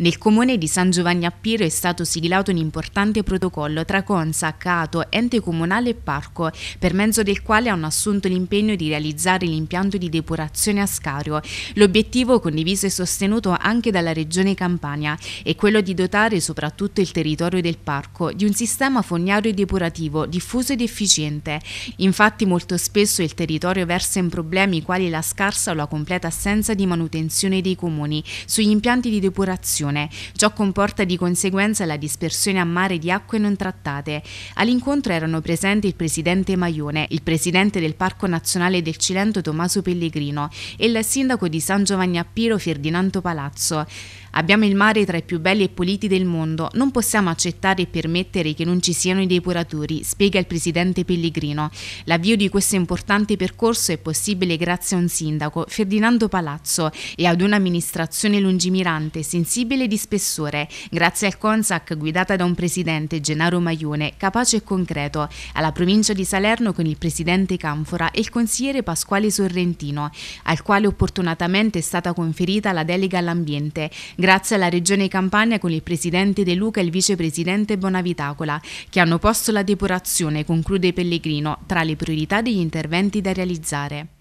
Nel comune di San Giovanni a Piro è stato siglato un importante protocollo tra Consac, Ato, ente comunale e parco, per mezzo del quale hanno assunto l'impegno di realizzare l'impianto di depurazione a Scario. L'obiettivo, condiviso e sostenuto anche dalla Regione Campania, è quello di dotare soprattutto il territorio del parco di un sistema fognario e depurativo diffuso ed efficiente. Infatti molto spesso il territorio versa in problemi quali la scarsa o la completa assenza di manutenzione dei comuni sugli impianti di depurazione dispersione. Ciò comporta di conseguenza la dispersione a mare di acque non trattate. All'incontro erano presenti il presidente Maione, il presidente del Parco Nazionale del Cilento Tommaso Pellegrino e il sindaco di San Giovanni Appiro Ferdinando Palazzo. Abbiamo il mare tra i più belli e puliti del mondo, non possiamo accettare e permettere che non ci siano i depuratori, spiega il presidente Pellegrino. L'avvio di questo importante percorso è possibile grazie a un sindaco, Ferdinando Palazzo, e ad un'amministrazione lungimirante, sensibile e di spessore, grazie al CONSAC guidata da un presidente, Gennaro Maione, capace e concreto, alla provincia di Salerno con il presidente Canfora e il consigliere Pasquale Sorrentino, al quale opportunamente è stata conferita la delega all'ambiente, grazie alla Regione Campania con il presidente De Luca e il vicepresidente Bonavitacola, che hanno posto la depurazione, conclude Pellegrino, tra le priorità degli interventi da realizzare.